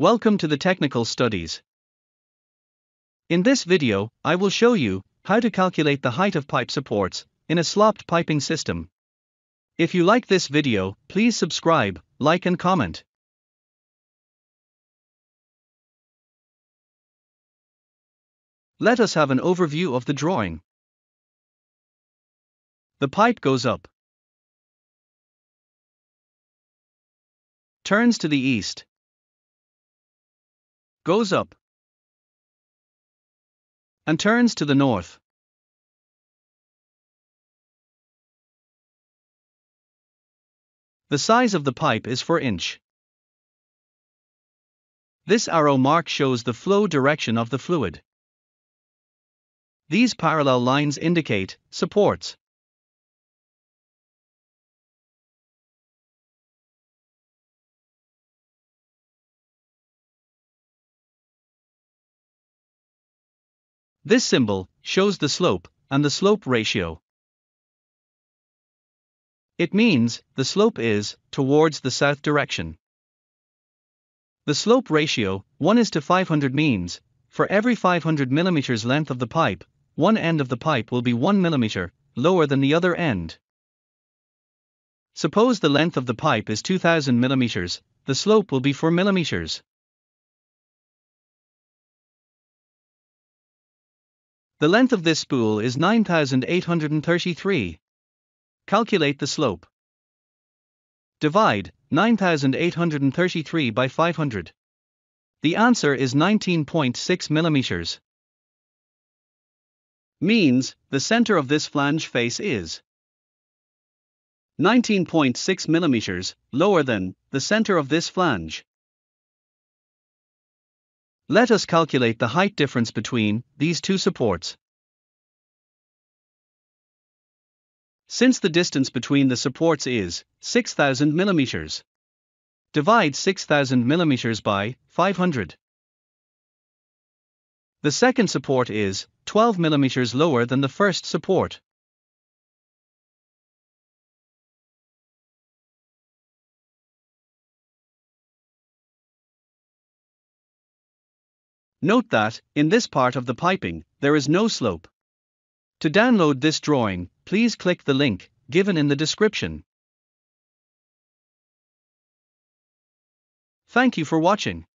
Welcome to the technical studies. In this video, I will show you how to calculate the height of pipe supports in a slopped piping system. If you like this video, please subscribe, like and comment. Let us have an overview of the drawing. The pipe goes up. Turns to the east. Goes up. And turns to the north. The size of the pipe is 4 inch. This arrow mark shows the flow direction of the fluid. These parallel lines indicate supports. This symbol shows the slope and the slope ratio. It means the slope is towards the south direction. The slope ratio 1 is to 500 means for every 500 mm length of the pipe, one end of the pipe will be 1 mm lower than the other end. Suppose the length of the pipe is 2000 mm, the slope will be 4 mm. The length of this spool is 9833. Calculate the slope. Divide 9833 by 500. The answer is 19.6 millimeters. Means the center of this flange face is 19.6 millimeters lower than the center of this flange. Let us calculate the height difference between these two supports. Since the distance between the supports is 6000 mm, divide 6000 mm by 500. The second support is 12 mm lower than the first support. Note that, in this part of the piping, there is no slope. To download this drawing, please click the link given in the description. Thank you for watching.